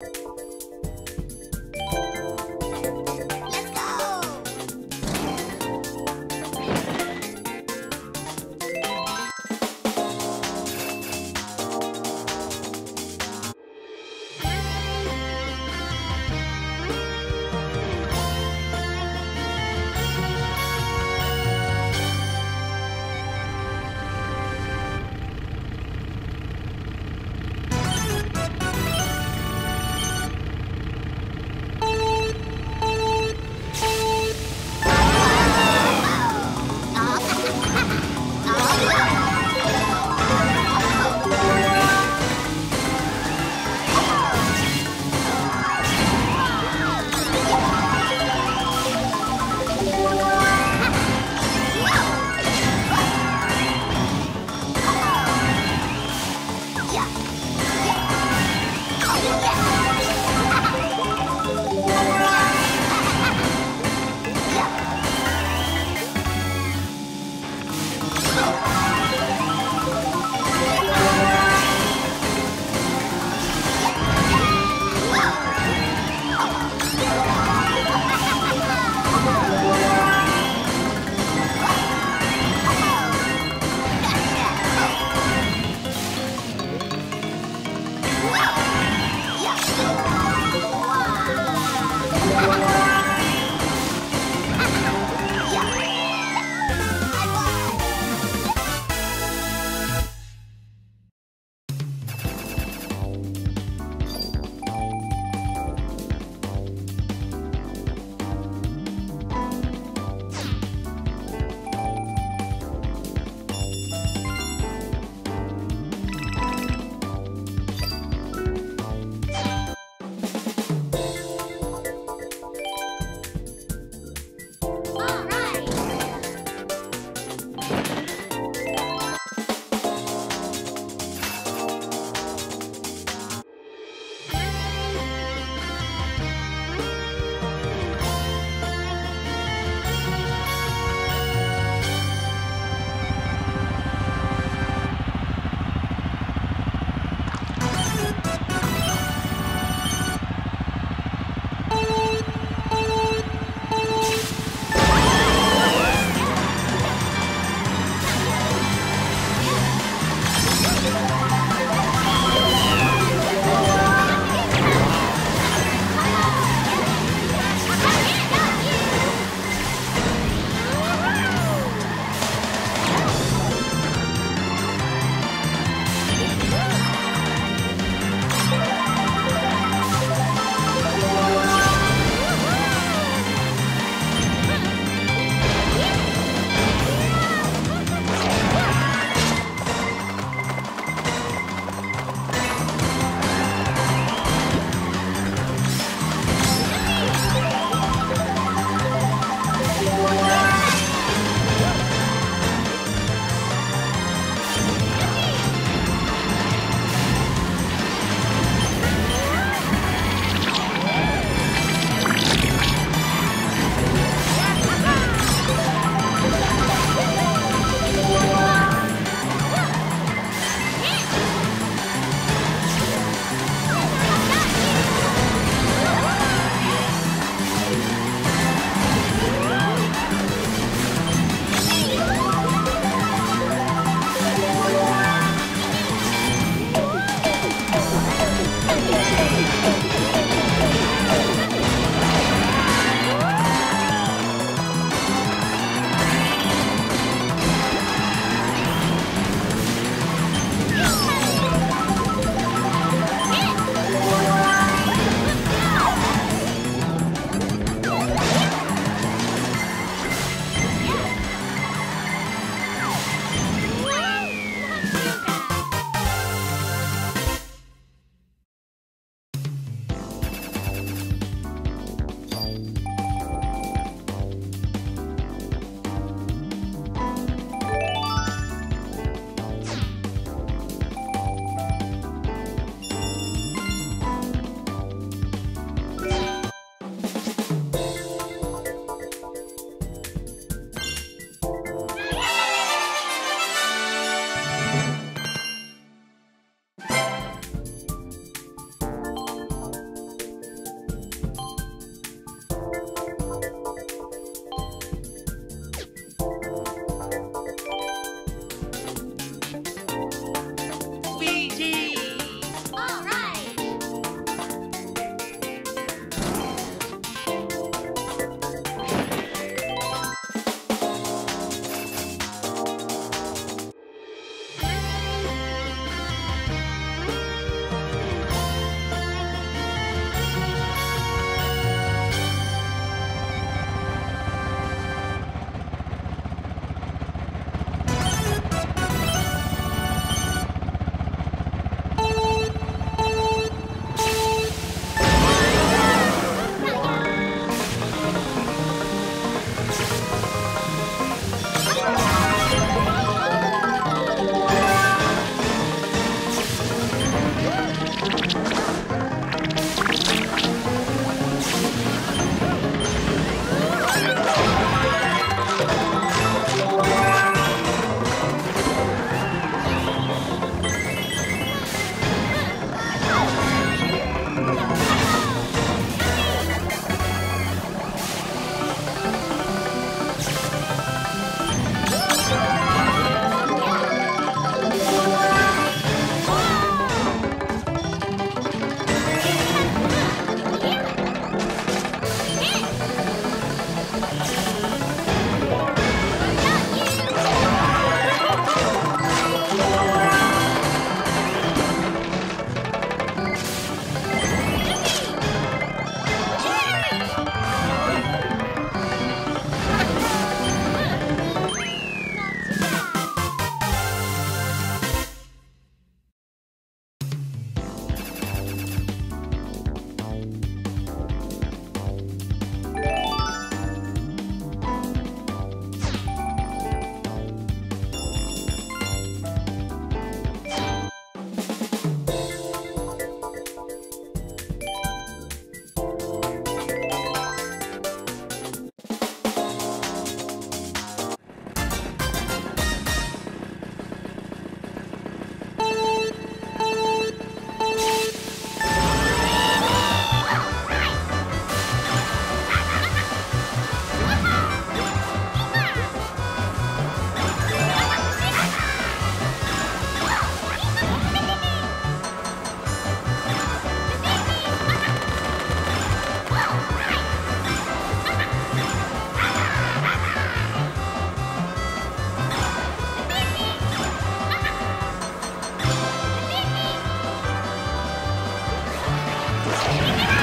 Let's Yeah!